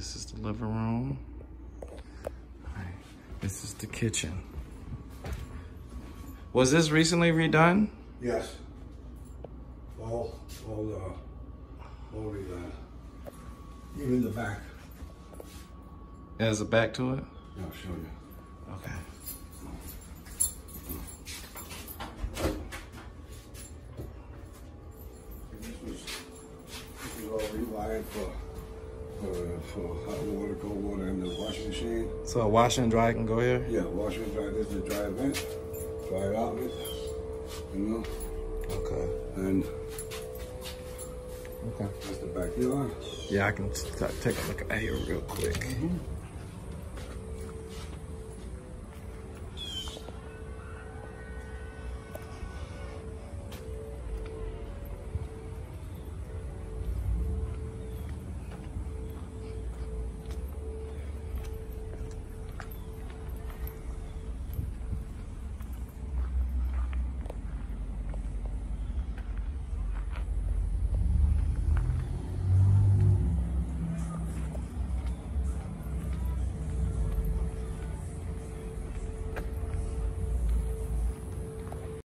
This is the living room. Right. This is the kitchen. Was this recently redone? Yes. All, all, uh, all redone. Even the back. There's a back to it? Yeah, I'll show you. Okay. This was, this was all rewired for, for, for hot water, cold water, and the washing machine. So a wash and dry can go here? Yeah, wash and dry. This is the dry vent, dry outlet. You know, Okay. and Okay. that's the backyard. Yeah, I can take a look at here real quick. Mm-hmm.